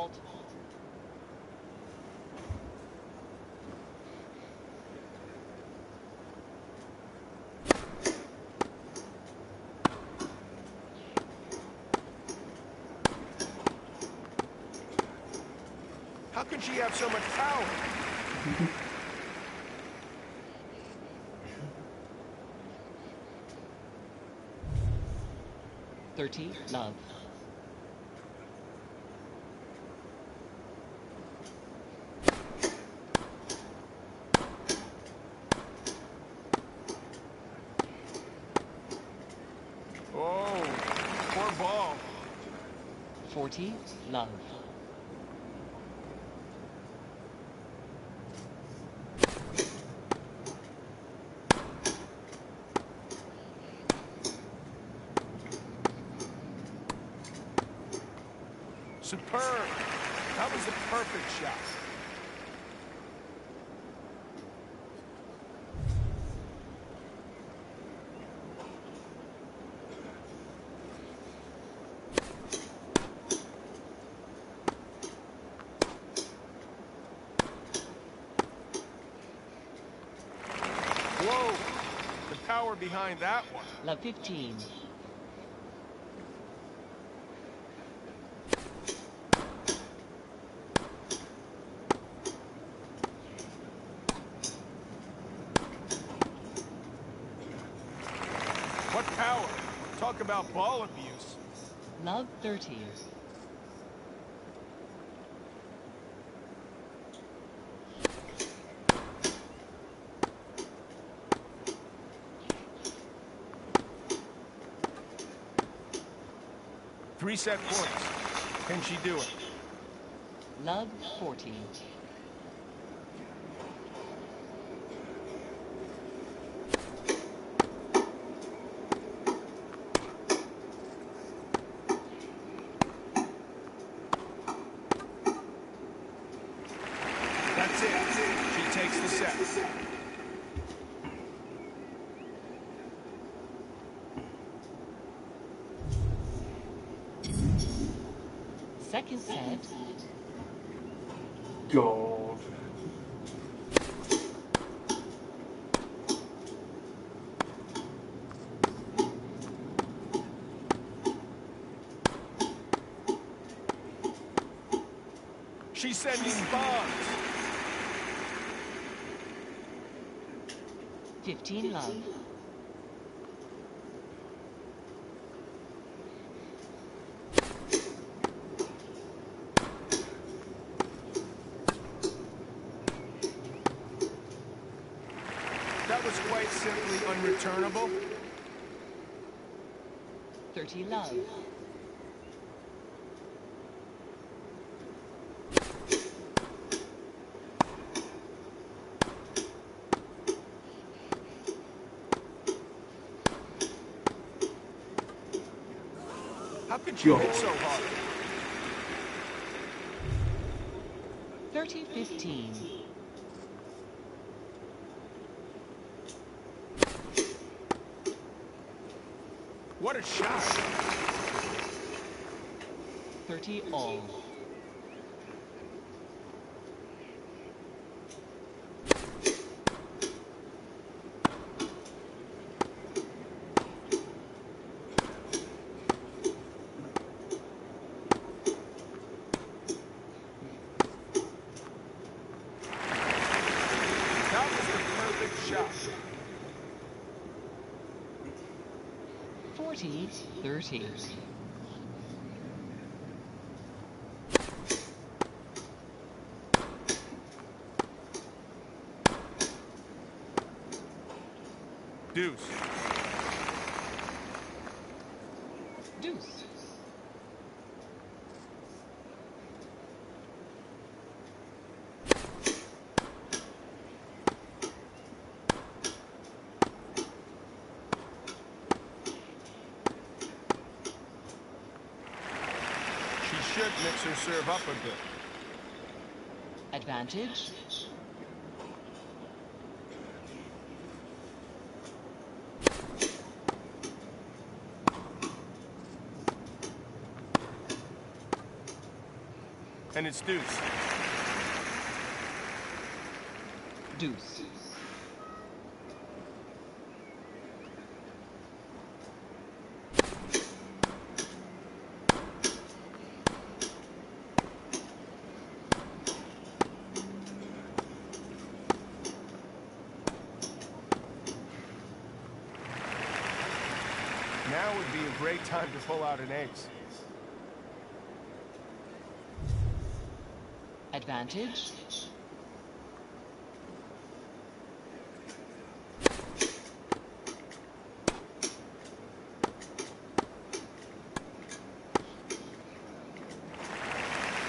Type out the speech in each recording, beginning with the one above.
fault. How can she have so much power? Thirty, love. Forty, love. Superb. That was a perfect shot. Whoa! The power behind that one. Love 15. What power? Talk about ball abuse. Love 30. Three set points. Can she do it? Love 40. That's it. She takes the set. Second set. God. She's sending bombs. 15 love. That was quite unreturnable. 30 love. How could she hit so hard? 30 What a shot. 30 all. That was the perfect shot. 40 30. Deuce. Deuce. She should mix her serve up a bit. Advantage. And it's deuce. Deuce. Now would be a great time to pull out an ace. Advantage.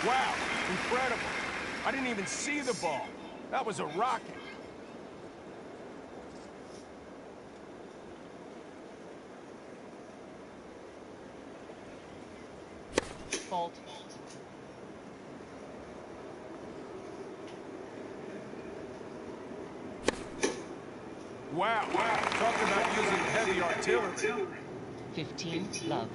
Wow, incredible. I didn't even see the ball. That was a rocket. Fault. Wow, wow. Talk about using heavy artillery. 15. Love.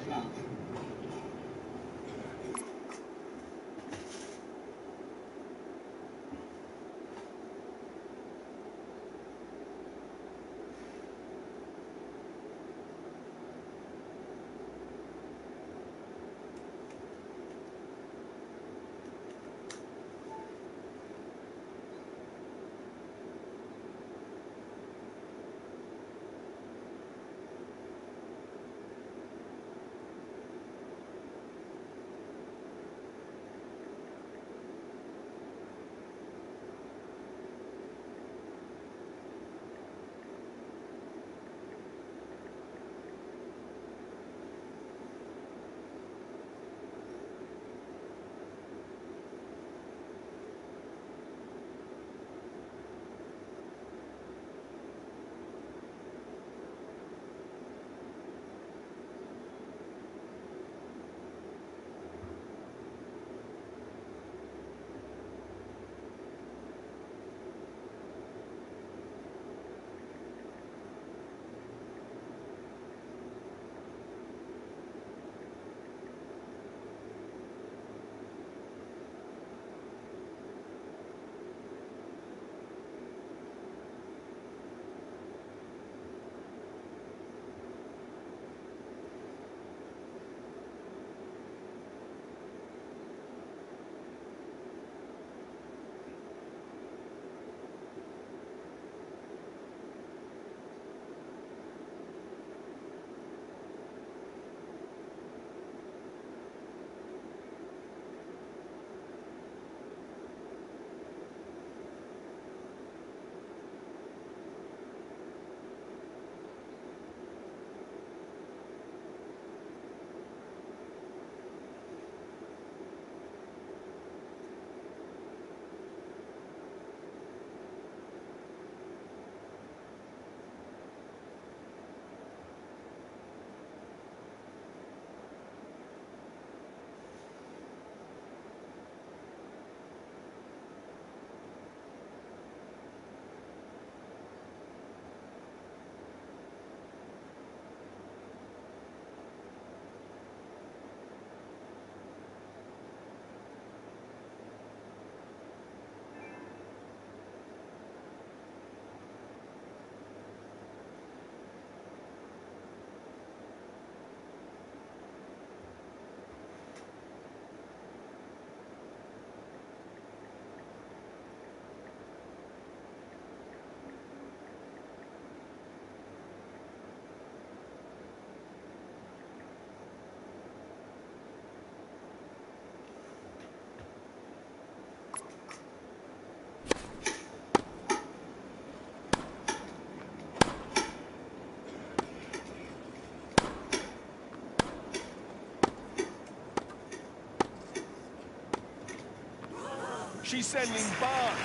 She's sending bombs.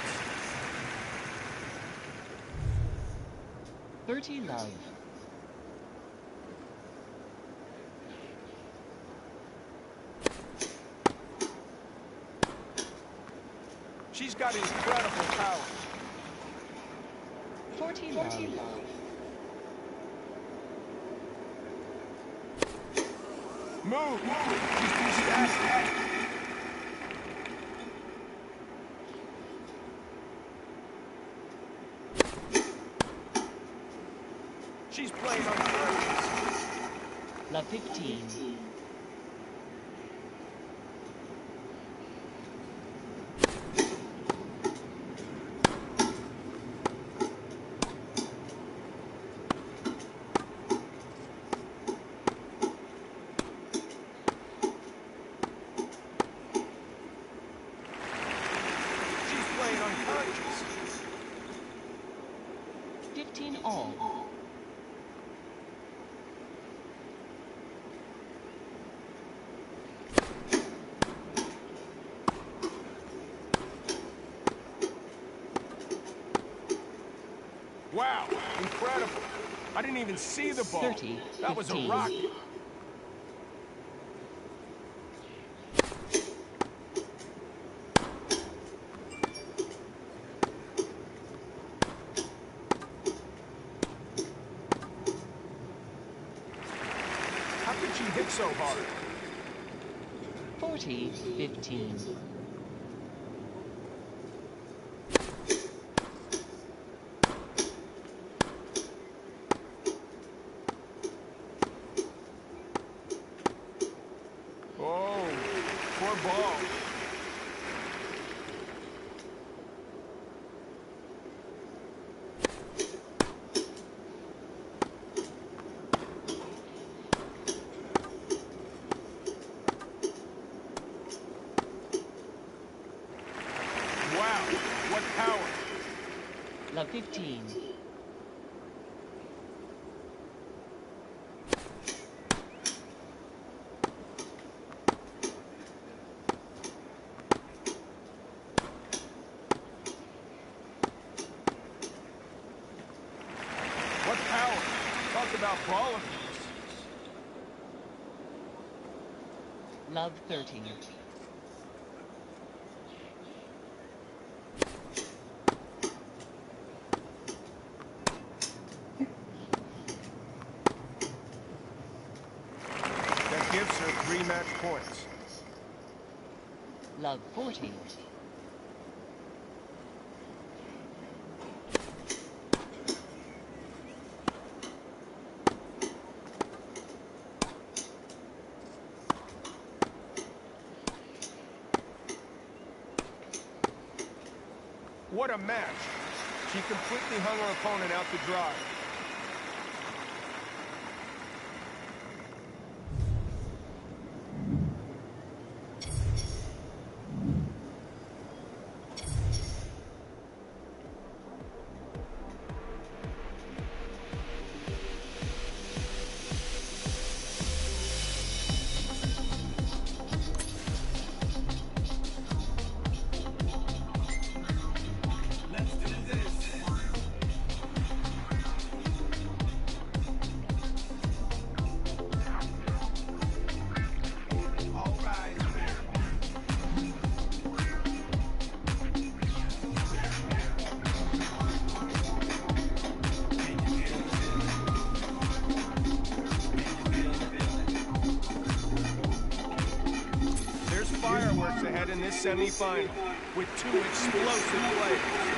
30. Love. She's got incredible power. Fourteen. Love. Move! She's too She's playing unconscious. Love 15. She's playing unconscious. 15 all. Wow, incredible. I didn't even see the ball. 30, that was a 15. rocket. How could she hit so hard? 40, 15. Wow, what power. Love 15. What power. Talk about ball abuse. Love 13. That gives her three match points. Love 40. What a match. She completely hung her opponent out to dry. Semifinal with two explosive players.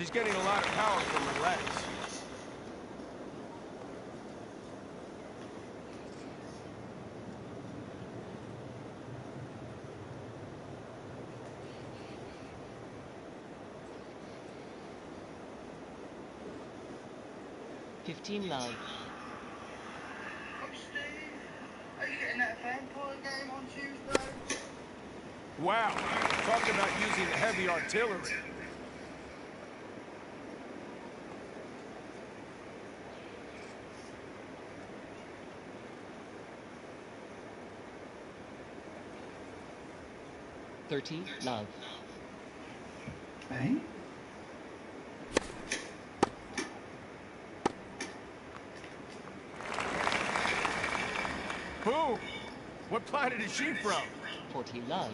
She's getting a lot of power from her legs. Fifteen love. Oh, Steve, are you getting that vampire game on Tuesday? Wow, talk about using heavy artillery. Thirty love. Hey? Boom! What planet is she from? Forty love.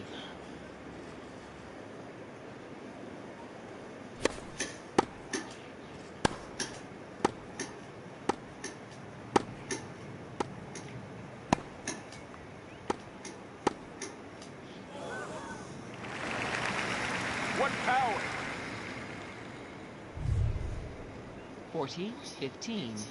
14,